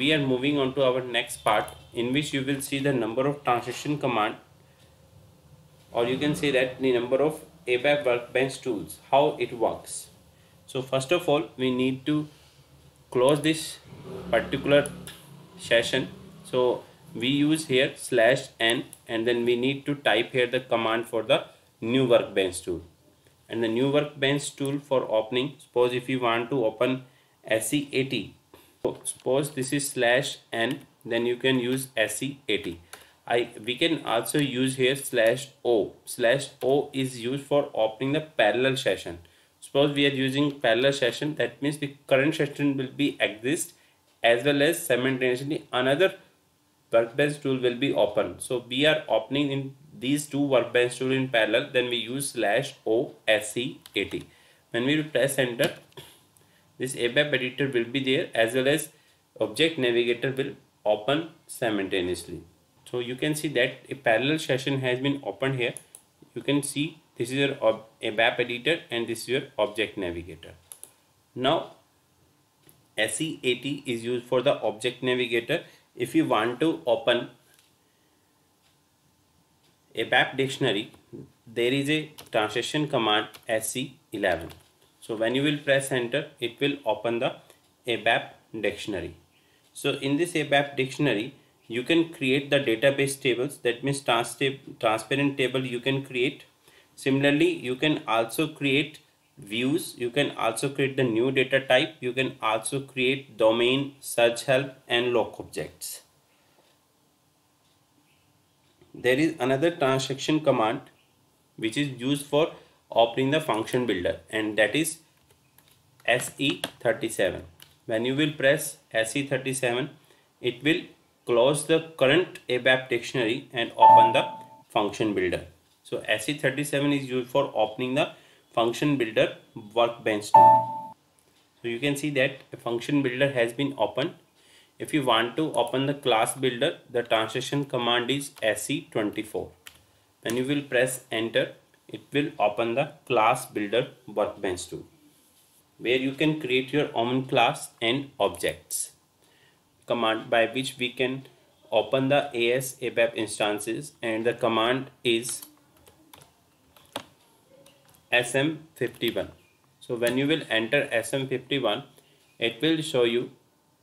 we are moving on to our next part in which you will see the number of transition command or you can say that the number of ABAP workbench tools, how it works. So first of all, we need to close this particular session. So we use here slash n and then we need to type here the command for the new workbench tool and the new workbench tool for opening suppose if you want to open SE80 so suppose this is slash n then you can use SE80 I we can also use here slash o. Slash o is used for opening the parallel session. Suppose we are using parallel session that means the current session will be exist as well as simultaneously another workbench tool will be open. So we are opening in these two workbench tool in parallel then we use slash o SE80 when we press enter this abap editor will be there as well as object navigator will open simultaneously. So you can see that a parallel session has been opened here. You can see this is your abap editor and this is your object navigator. Now SE80 is used for the object navigator. If you want to open ABAP dictionary, there is a translation command SE11. So when you will press enter, it will open the ABAP dictionary. So in this ABAP dictionary, you can create the database tables. That means trans transparent table you can create. Similarly, you can also create views. You can also create the new data type. You can also create domain, search help and lock objects there is another transaction command which is used for opening the function builder and that is SE37 when you will press SE37 it will close the current ABAP dictionary and open the function builder. So SE37 is used for opening the function builder workbench tool. So you can see that a function builder has been opened. If you want to open the class builder, the transaction command is SE24. When you will press enter, it will open the class builder workbench tool where you can create your own class and objects. Command by which we can open the AS ABAP instances and the command is SM51. So when you will enter SM51, it will show you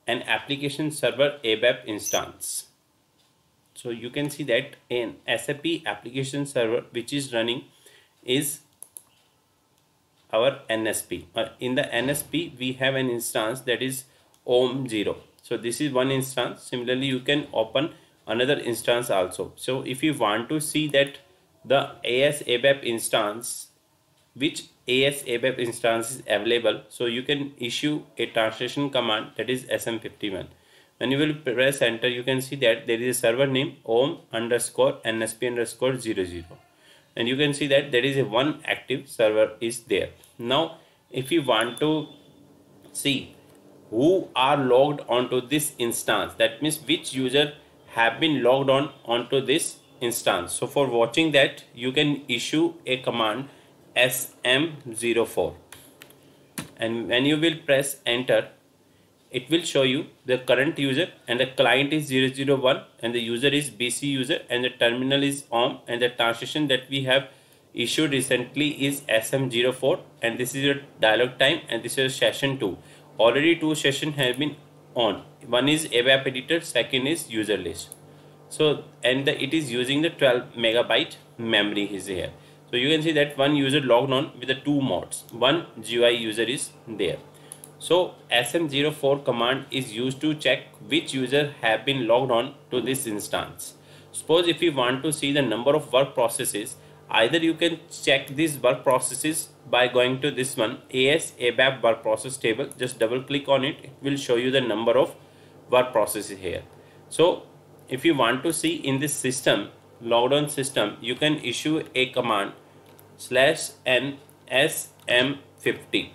an application server ABAP instance. So you can see that an SAP application server which is running is our NSP. Uh, in the NSP we have an instance that is OM0. So this is one instance. Similarly you can open another instance also. So if you want to see that the AS ABAP instance which AS ABAP instance is available. So you can issue a translation command that is SM51. When you will press enter, you can see that there is a server name om underscore nsp underscore 00. And you can see that there is a one active server is there. Now, if you want to see who are logged onto this instance, that means which user have been logged on onto this instance. So for watching that, you can issue a command SM04 and when you will press enter it will show you the current user and the client is 001 and the user is BC user and the terminal is OM and the transition that we have issued recently is SM04 and this is your dialog time and this is session 2 already two sessions have been on one is ABAP editor second is user list so and the, it is using the 12 megabyte memory is here so you can see that one user logged on with the two mods. One GUI user is there. So SM04 command is used to check which user have been logged on to this instance. Suppose if you want to see the number of work processes, either you can check these work processes by going to this one AS ABAP work process table. Just double click on it. It will show you the number of work processes here. So if you want to see in this system logged on system you can issue a command slash n sm50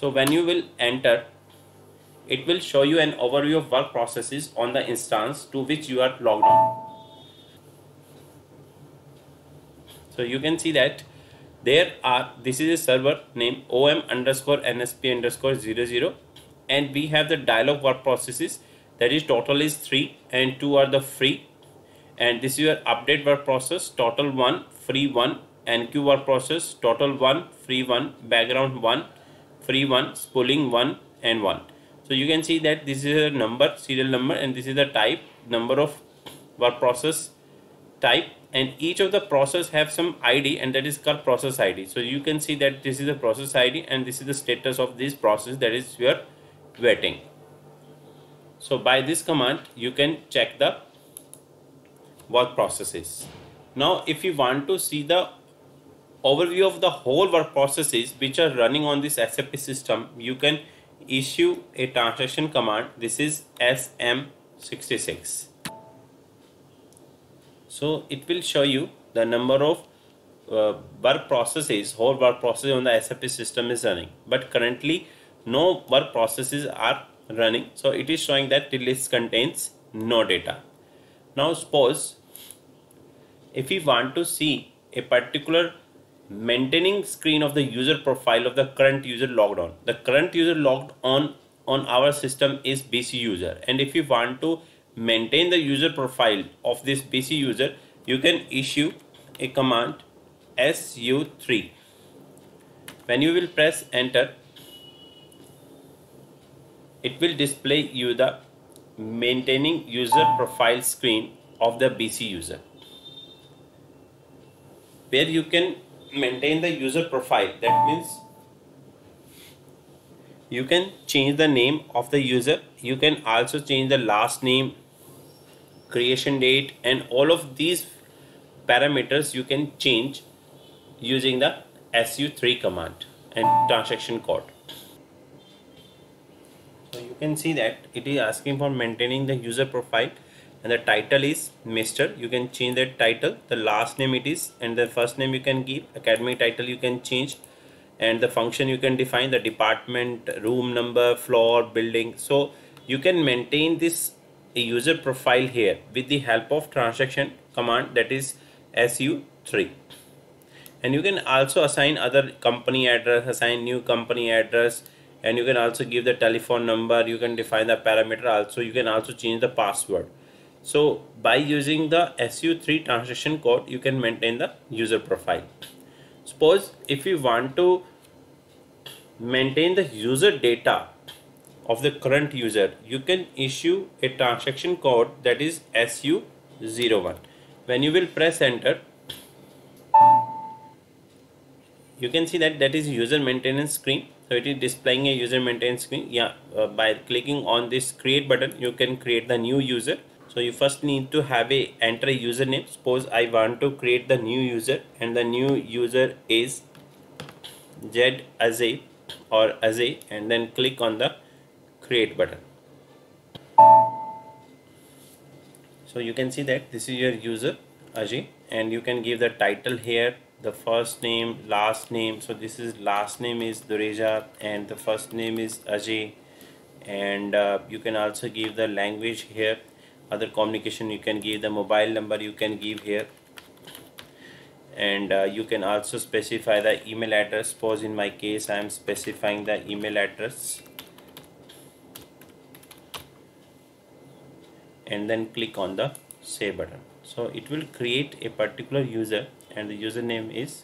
so when you will enter it will show you an overview of work processes on the instance to which you are logged on. So you can see that there are this is a server name om underscore nsp underscore 00 and we have the dialog work processes. That is total is 3 and 2 are the free. And this is your update work process total 1 free 1 and queue work process total 1 free 1 background 1 free 1 spooling 1 and 1 so you can see that this is a number serial number and this is the type number of work process type and each of the process have some id and that is called process id so you can see that this is the process id and this is the status of this process that is your waiting. So by this command you can check the work processes. Now if you want to see the overview of the whole work processes which are running on this SAP system. You can issue a transaction command. This is SM66 so it will show you the number of uh, work processes whole work process on the SAP system is running. But currently no work processes are running. So it is showing that the list contains no data. Now suppose if we want to see a particular maintaining screen of the user profile of the current user logged on. The current user logged on on our system is BC user. And if you want to maintain the user profile of this BC user, you can issue a command su3. When you will press enter, it will display you the maintaining user profile screen of the BC user. Where you can maintain the user profile. That means you can change the name of the user. You can also change the last name creation date and all of these parameters you can change using the su3 command and transaction code. So you can see that it is asking for maintaining the user profile and the title is Mr. You can change the title, the last name it is, and the first name you can give. Academic title you can change, and the function you can define. The department, room number, floor, building. So you can maintain this user profile here with the help of transaction command that is su3 and you can also assign other company address assign new company address. And you can also give the telephone number. You can define the parameter also. You can also change the password so by using the su3 transaction code you can maintain the user profile. Suppose if you want to maintain the user data of the current user you can issue a transaction code that is SU01 when you will press enter you can see that that is user maintenance screen. So it is displaying a user maintenance screen. Yeah uh, by clicking on this create button you can create the new user so you first need to have a enter a username. Suppose I want to create the new user and the new user is Ajay or Ajay and then click on the create button. So you can see that this is your user Ajay and you can give the title here the first name last name. So this is last name is Dureja and the first name is Ajay. And uh, you can also give the language here other communication. You can give the mobile number you can give here. And uh, you can also specify the email address. Suppose in my case I am specifying the email address. And then click on the save button. So it will create a particular user and the username is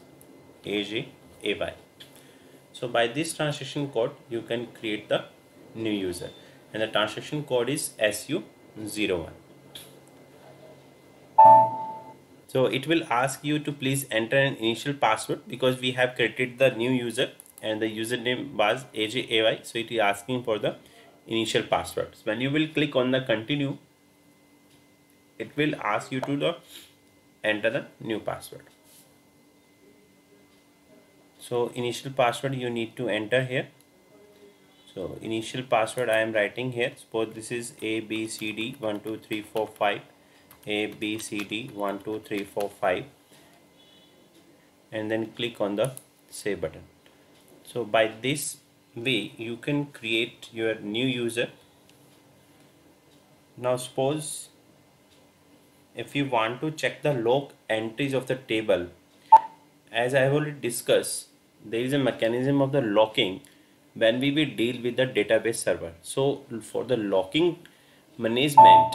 AJAY so by this transaction code you can create the new user. And the transaction code is SU01 so it will ask you to please enter an initial password because we have created the new user and the username was AJAY so it is asking for the initial password. So when you will click on the continue it will ask you to the enter the new password. So initial password you need to enter here so initial password I am writing here. Suppose this is a b c d 1 2 3 4 5 a b c d 1 2 3 4 5 and then click on the save button. So by this way you can create your new user. Now suppose if you want to check the log entries of the table as I have already discussed there is a mechanism of the locking when we will deal with the database server. So for the locking management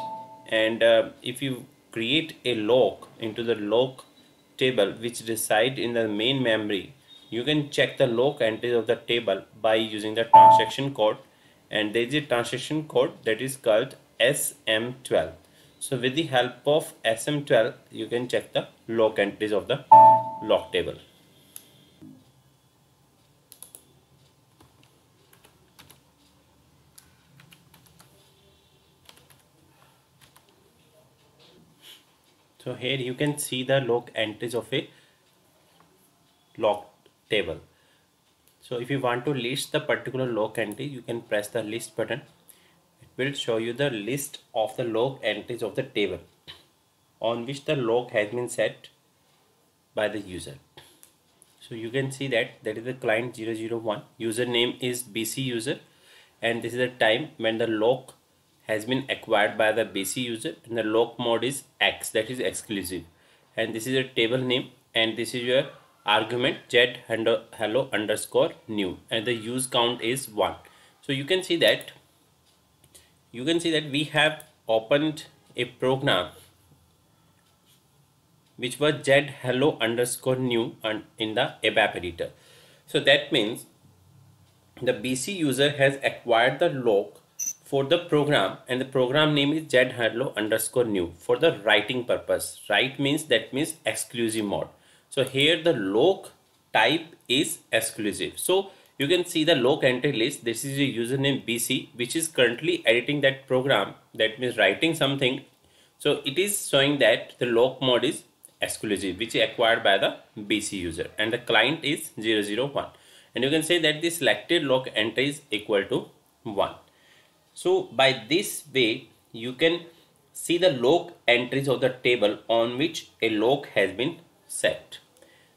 and uh, if you create a lock into the lock table which reside in the main memory you can check the lock entries of the table by using the transaction code. And there is a transaction code that is called SM12 so with the help of SM12 you can check the lock entries of the lock table so here you can see the lock entries of a lock table. So if you want to list the particular lock entry you can press the list button. It will show you the list of the lock entries of the table on which the lock has been set by the user. So you can see that that is the client 001 username is bc user and this is the time when the lock has been acquired by the BC user and the lock mode is X that is exclusive. And this is a table name and this is your argument jet hello underscore new. And the use count is 1 so you can see that you can see that we have opened a program which was jet hello underscore new and in the ABAP editor so that means the BC user has acquired the lock for the program and the program name is jet underscore new. For the writing purpose write means that means exclusive mode. So here the lock type is exclusive. So you can see the lock entry list. This is a username bc which is currently editing that program. That means writing something. So it is showing that the lock mode is exclusive which is acquired by the bc user and the client is 001 and you can say that the selected lock entry is equal to 1 so by this way you can see the lock entries of the table on which a lock has been set.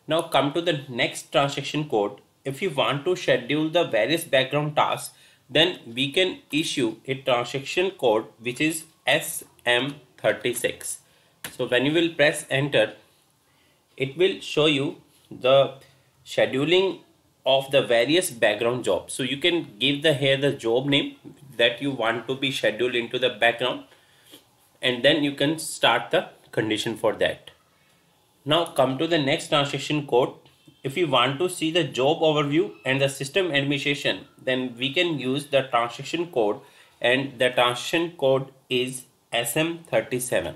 Now come to the next transaction code. If you want to schedule the various background tasks then we can issue a transaction code which is SM36. So when you will press enter it will show you the scheduling of the various background jobs. So you can give the here the job name that you want to be scheduled into the background and then you can start the condition for that. Now come to the next transaction code. If you want to see the job overview and the system administration, then we can use the transaction code and the transaction code is SM37.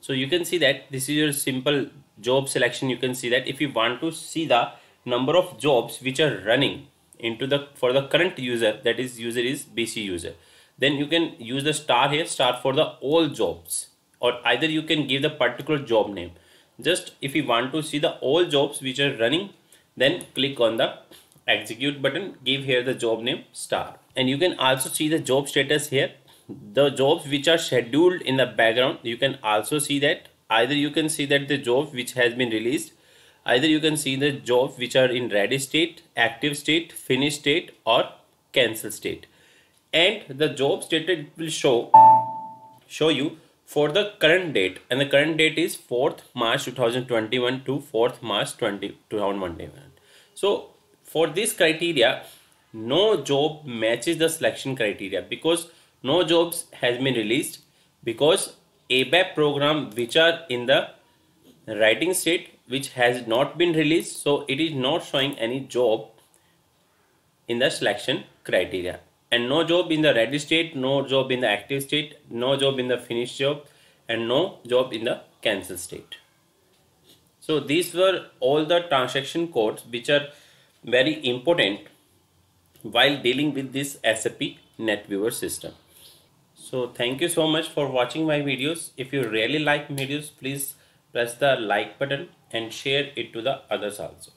So you can see that this is your simple job selection. You can see that if you want to see the number of jobs which are running into the for the current user that is user is bc user. Then you can use the star here star for the all jobs. Or either you can give the particular job name. Just if you want to see the all jobs which are running then click on the execute button give here the job name star. And you can also see the job status here. The jobs which are scheduled in the background you can also see that. Either you can see that the job which has been released either you can see the jobs which are in ready state active state finished state or cancel state. And the job status will show show you for the current date. And the current date is 4th March 2021 to 4th March 20, 2021 so for this criteria no job matches the selection criteria because no jobs has been released because ABAP program which are in the writing state which has not been released so it is not showing any job in the selection criteria and no job in the ready state no job in the active state no job in the finished job and no job in the cancel state so these were all the transaction codes which are very important while dealing with this SAP NetWeaver system. So thank you so much for watching my videos. If you really like videos, please press the like button and share it to the others also.